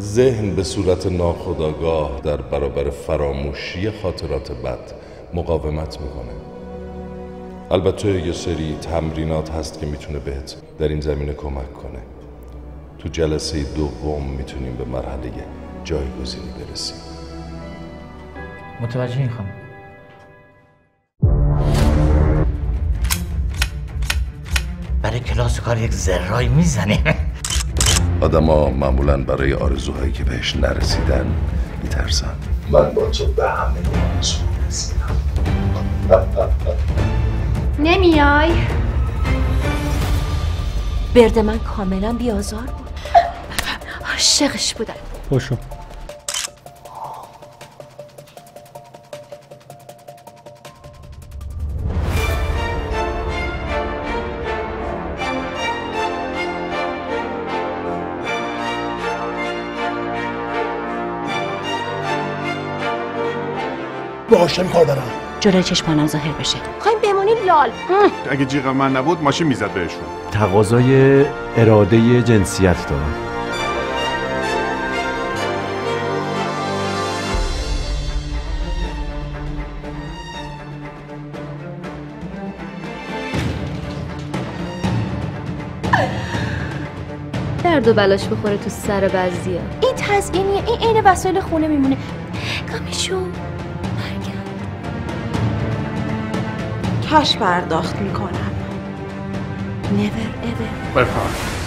ذهن به صورت ناخودآگاه در برابر فراموشی خاطرات بد مقاومت می‌کنه. البته یه سری تمرینات هست که می‌تونه بهت در این زمینه کمک کنه. تو جلسه دوم می‌تونیم به مرحله جایگزینی برسیم. متوجه این خانم برای کلاس کار یک ذرایی می‌زنه. آدما معمولا برای آرزوهایی که بهش نرسیدن میترسن. من با تو به همه آرزو رسیدم. نمیای؟ برد من کاملا بیازار بود. عاشقش بودم. باشو با هاشم کار دارم. جلوی چشمانم ظاهر بشه. خواهیم بمونیم لال. اگه جیغ من نبود ماشین می‌زد بهشون. تقاضای اراده جنسیت دارم. درد و بلاش بخوره تو سر بعضیا این تزئینیه. این عین وسایل خونه میمونه. کامیشو. کش پرداخت می‌کنم. Never ever. بفرم